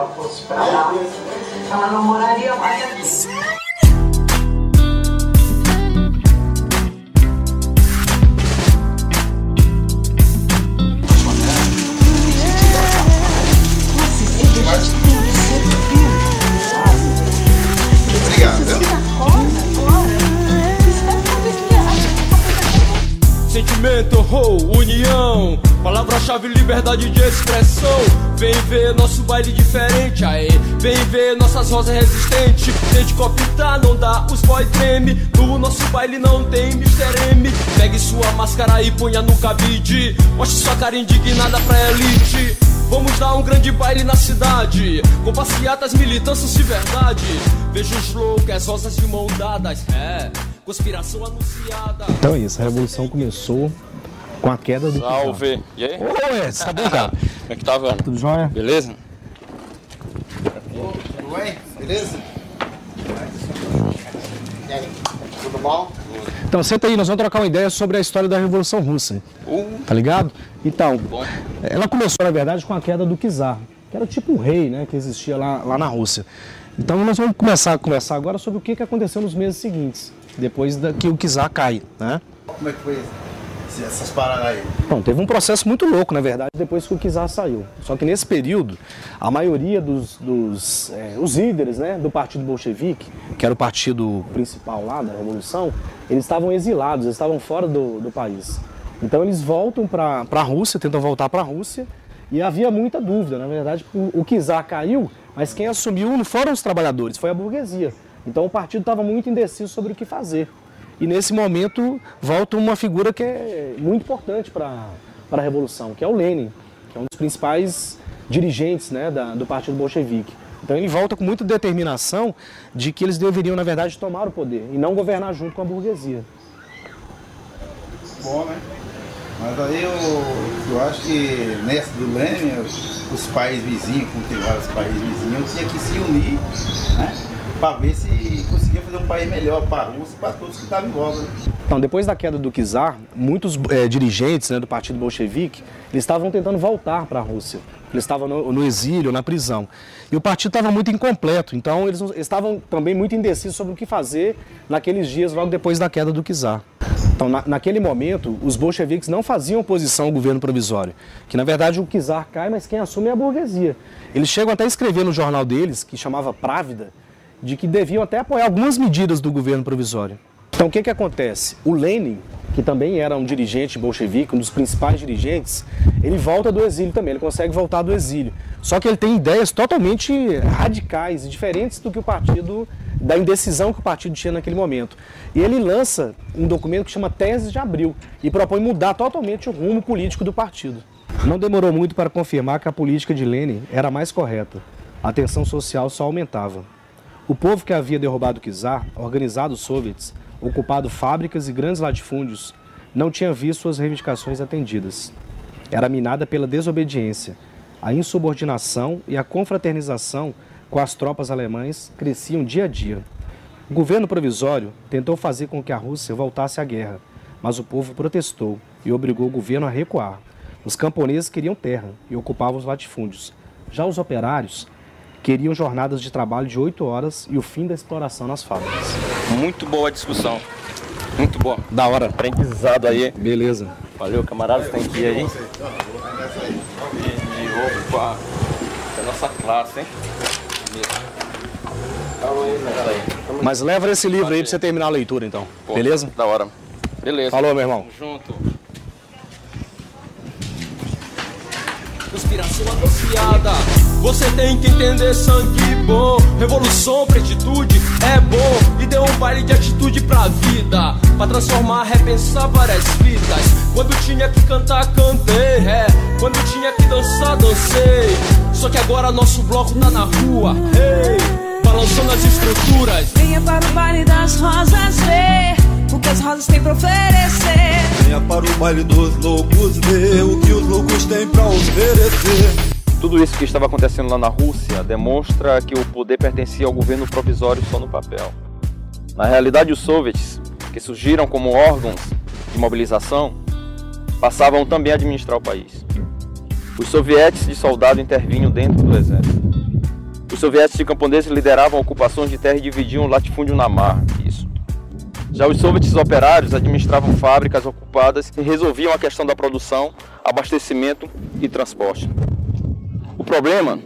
ela fosse pra lá, ela não moraria mais aqui. União. Palavra-chave, liberdade de expressão. Vem ver nosso baile diferente, aê. Vem ver nossas rosas resistentes. Tente copiar, não dá, os boy treme. No nosso baile não tem Mr. M. Pegue sua máscara e ponha no cabide. Mostre sua cara indignada pra elite. Vamos dar um grande baile na cidade. Com passeatas, militâncias de verdade. Vejo os loucos, rosas de mão dadas. É, conspiração anunciada. Então é isso, a revolução começou com a queda do Salve! E aí? Oi, tá bom, cara? Como é que tá, velho? Tudo jóia? Beleza? Tudo bem? Beleza? E aí? Tudo bom? Então senta aí, nós vamos trocar uma ideia sobre a história da Revolução Russa. Uh, Tá ligado? Então, bom. ela começou, na verdade, com a queda do czar, que era tipo um rei, né, que existia lá, lá na Rússia. Então nós vamos começar a conversar agora sobre o que, que aconteceu nos meses seguintes, depois da, que o czar cai, né? Como é que foi esse- essas paradas aí? Bom, teve um processo muito louco, na verdade, depois que o czar saiu. Só que nesse período, a maioria dos, dos é, os líderes né, do partido bolchevique, que era o partido principal lá da Revolução, eles estavam exilados, eles estavam fora do, do país. Então eles voltam para a Rússia, tentam voltar para a Rússia, e havia muita dúvida, na verdade, o, o czar caiu, mas quem assumiu não foram os trabalhadores, foi a burguesia. Então o partido estava muito indeciso sobre o que fazer. E nesse momento volta uma figura que é muito importante para a Revolução, que é o Lenin, que é um dos principais dirigentes né, da- do Partido Bolchevique. Então ele volta com muita determinação de que eles deveriam, na verdade, tomar o poder e não governar junto com a burguesia. Bom, né? Mas aí eu, eu acho que nessa do Lênin, os, os países vizinhos, como tem vários países vizinhos, tinha que se unir, né? Para ver se conseguia fazer um país melhor para a Rússia e para todos que estavam em volta. Né? Então, depois da queda do czar, muitos eh, dirigentes né, do Partido Bolchevique eles estavam tentando voltar para a Rússia. Eles estavam no, no exílio, na prisão. E o partido estava muito incompleto, então eles estavam também muito indecisos sobre o que fazer naqueles dias logo depois da queda do czar. Então, na- naquele momento, os bolcheviques não faziam oposição ao governo provisório, que na verdade o czar cai, mas quem assume é a burguesia. Eles chegam até a escrever no jornal deles, que chamava Právida, de que deviam até apoiar algumas medidas do governo provisório. Então o que, que acontece? O Lenin, que também era um dirigente bolchevique, um dos principais dirigentes, ele volta do exílio também, ele consegue voltar do exílio. Só que ele tem ideias totalmente radicais e diferentes do que o partido, da indecisão que o partido tinha naquele momento. E ele lança um documento que chama Tese de Abril e propõe mudar totalmente o rumo político do partido. Não demorou muito para confirmar que a política de Lenin era mais correta. A tensão social só aumentava. O povo que havia derrubado o czar, organizado os soviets, ocupado fábricas e grandes latifúndios, não tinha visto suas reivindicações atendidas. Era minada pela desobediência. A insubordinação e a confraternização com as tropas alemãs cresciam dia a dia. O governo provisório tentou fazer com que a Rússia voltasse à guerra, mas o povo protestou e obrigou o governo a recuar. Os camponeses queriam terra e ocupavam os latifúndios. Já os operários queriam jornadas de trabalho de 8 horas e o fim da exploração nas fábricas. muito boa a discussão. Muito boa. Da hora. Aprendizado aí. Beleza. Valeu, camaradas, tem que ir aí. E, opa, é a nossa classe, hein? Né? Mas leva esse livro aí pra você terminar a leitura então. Pô, Beleza? Da hora. Beleza. Falou, meu irmão. Tamo junto. Conspiração anunciada. Você tem que entender sangue bom. Revolução, pretitude é bom. E deu um baile de atitude pra vida. Pra transformar, repensar várias vidas. Quando tinha que cantar, cantei. É. Quando tinha que dançar, dancei. Só que agora nosso bloco tá na rua. Hey, balançando as estruturas. Venha para o baile das rosas ver o que as rosas têm pra oferecer. Venha para o baile dos loucos ver o que os loucos têm pra oferecer. Tudo isso que estava acontecendo lá na Rússia demonstra que o poder pertencia ao governo provisório só no papel. Na realidade, os soviets, que surgiram como órgãos de mobilização, passavam também a administrar o país. Os sovietes de soldado intervinham dentro do exército. Os soviéticos e camponeses lideravam ocupações de terra e dividiam o latifúndio na mar. Isso. Já os soviets operários administravam fábricas ocupadas e resolviam a questão da produção, abastecimento e transporte. O problema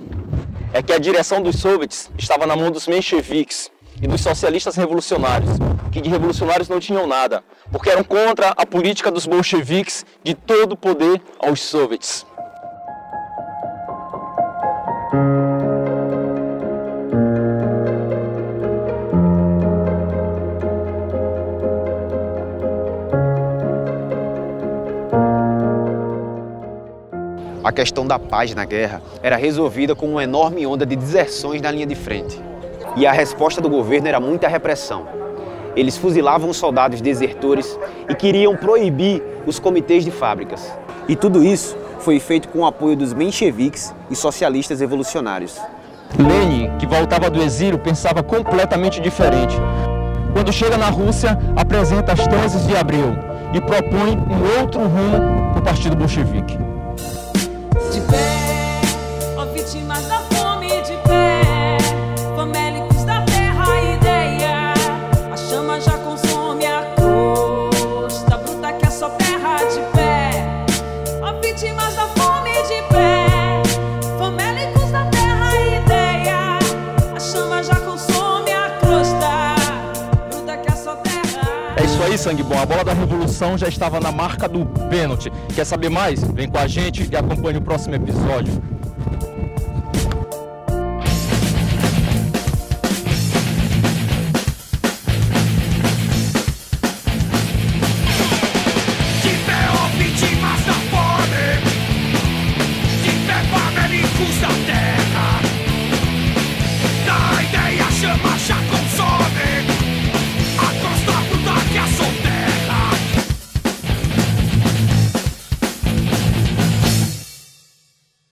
é que a direção dos soviets estava na mão dos mencheviques e dos socialistas revolucionários, que de revolucionários não tinham nada, porque eram contra a política dos bolcheviques de todo o poder aos soviets. A questão da paz na guerra era resolvida com uma enorme onda de deserções na linha de frente. E a resposta do governo era muita repressão. Eles fuzilavam os soldados desertores e queriam proibir os comitês de fábricas. E tudo isso foi feito com o apoio dos mencheviques e socialistas revolucionários. Lenin, que voltava do exílio, pensava completamente diferente. Quando chega na Rússia, apresenta as teses de Abril e propõe um outro rumo para o Partido Bolchevique. De pé, ó vítimas da fome de pé, famélicos da terra ideia. A chama já consome a crosta bruta que é só terra de pé. Ó vítimas da fome de pé, famélicos da terra ideia. A chama já consome a crosta aí, sangue bom. A bola da revolução já estava na marca do pênalti. Quer saber mais? Vem com a gente e acompanhe o próximo episódio.